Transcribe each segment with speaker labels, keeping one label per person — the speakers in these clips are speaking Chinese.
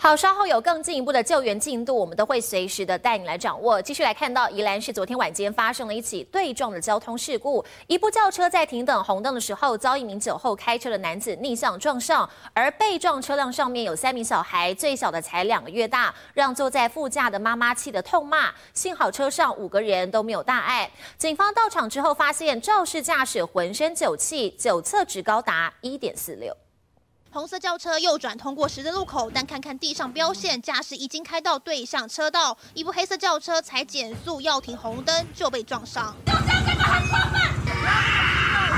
Speaker 1: 好，稍后有更进一步的救援进度，我们都会随时的带你来掌握。继续来看到宜兰市昨天晚间发生了一起对撞的交通事故，一部轿车在停等红灯的时候，遭一名酒后开车的男子逆向撞上，而被撞车辆上面有三名小孩，最小的才两个月大，让坐在副驾的妈妈气得痛骂。幸好车上五个人都没有大碍。警方到场之后发现肇事驾驶浑身酒气，酒测值高达一点四六。
Speaker 2: 红色轿车右转通过十字路口，但看看地上标线，驾驶已经开到对向车道。一部黑色轿车才减速要停红灯就被撞上。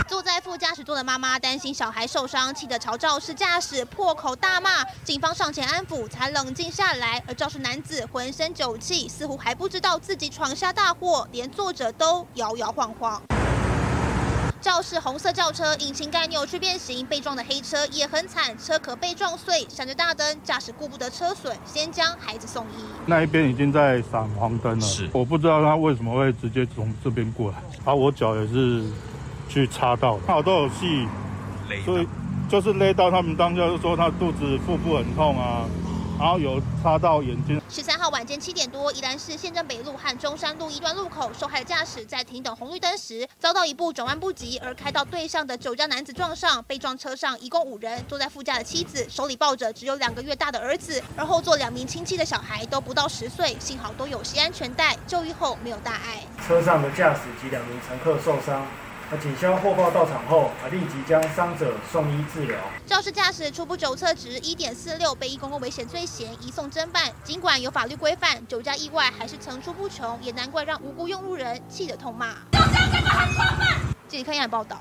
Speaker 2: 坐在副驾驶座的妈妈担心小孩受伤，气得朝肇事驾驶破口大骂。警方上前安抚，才冷静下来。而肇事男子浑身酒气，似乎还不知道自己闯下大祸，连坐着都摇摇晃晃。肇事红色轿车引擎盖扭曲变形，被撞的黑车也很惨，车壳被撞碎，闪着大灯，驾驶顾不得车损，先将孩子送医。
Speaker 3: 那一边已经在闪黄灯了，是我不知道他为什么会直接从这边过来，而我脚也是去插到，好都有戏，所以就是勒到他们当下就说他肚子腹部很痛啊。然后有擦到眼睛。
Speaker 2: 十三号晚间七点多，宜兰市县政北路和中山路一段路口，受害驾驶在停等红绿灯时，遭到一部转弯不及而开到对向的酒驾男子撞上。被撞车上一共五人，坐在副驾的妻子手里抱着只有两个月大的儿子，而后座两名亲戚的小孩都不到十岁，幸好都有系安全带，就医后没有大碍。
Speaker 4: 车上的驾驶及两名乘客受伤。那警消获报到场后，啊，立即将伤者送医治疗。
Speaker 2: 肇事驾驶初步酒测值一点四六，被依公共危险罪嫌移送侦办。尽管有法律规范，酒驾意外还是层出不穷，也难怪让无辜用路人气得痛骂。酒驾真的很过分。记者看一眼报道。